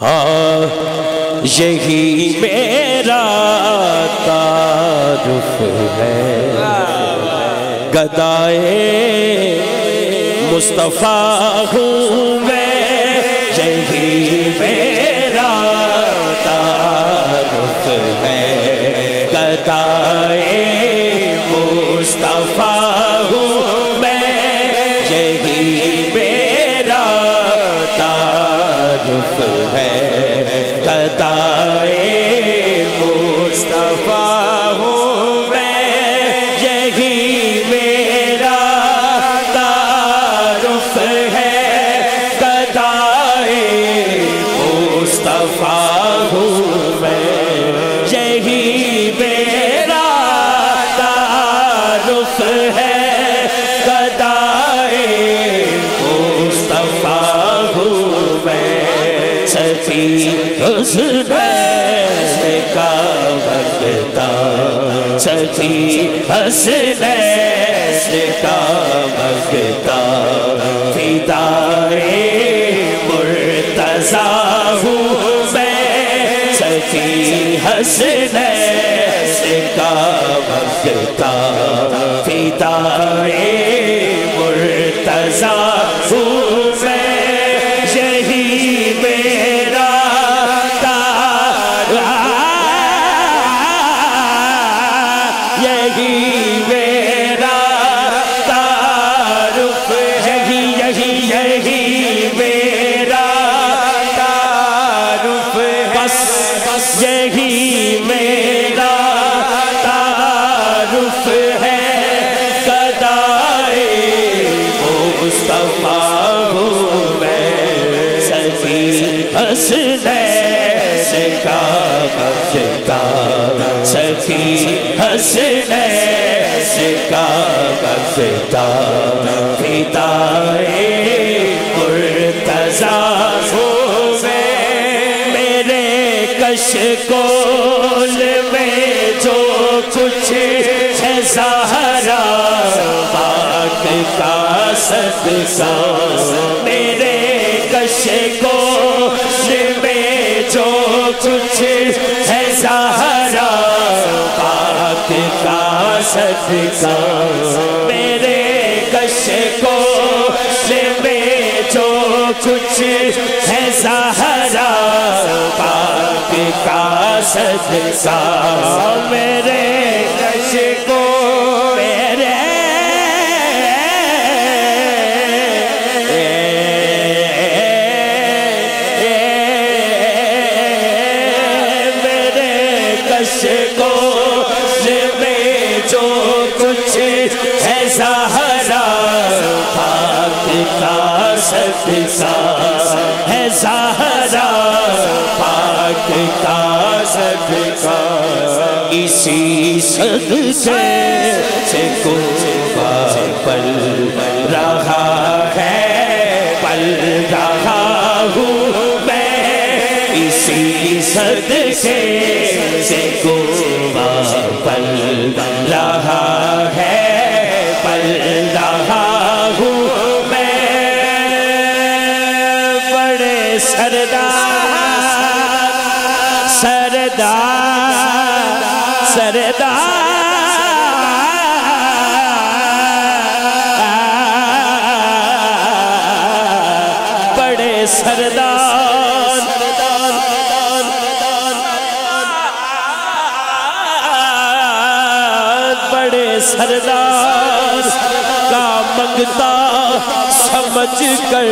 हाँ यही मेरा तारुफ है। गदाए मुस्तफ़ा हूँ मैं यही मेरा तारुफ है। गदाए गदाए सफी हुस्न का भगता सखी हसन का भगता फिदाए मुर्तजा हूँ मैं। सखी हसन का भगता फिदाए मुर्तजा यही मेरा तारुफ है। गदाए मुस्तफ़ा हूँ मैं। सभी हंसने से का सखी हंसने से का बचता पिताए कोल में जो कुछ है सहारा पाक का सदसा। मेरे कश को में जो कुछ है सहारा पाक का सदका मेरे कश को में जो कुछ है सहारा पाक का सदका मेरे कश को मेरे मेरे कश को जो कुछ है सहारा पाक है सहारा। का सदका इसी सद से को पल रहा है, पल रहा हूँ मैं। इसी सदके से को सरदार। बड़े सरदार का मंगता समझ कर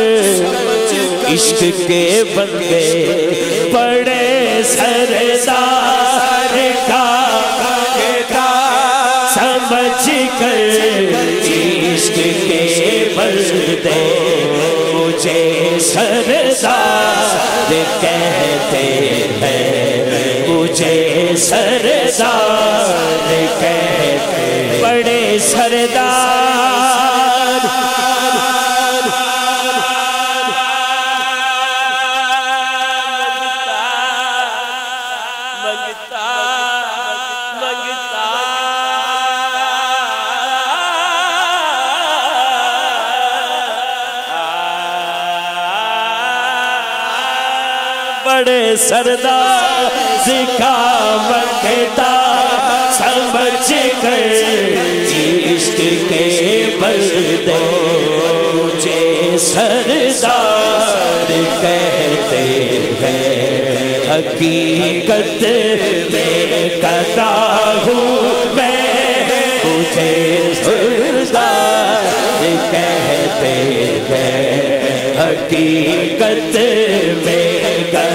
इश्क के बंदे। बड़े सरदार का मंगता समझ कर इश्क के बंदे। मुझे सरदार कहते हैं मुझे सरदार कहते बड़े सरदार बड़े सरदार सिखा मंगता समझ इश्क के बलदे मुझे सरदार कहते हैं। हकीकत में कदा हूँ मुझे सरदार कहते हैं। हकीकत में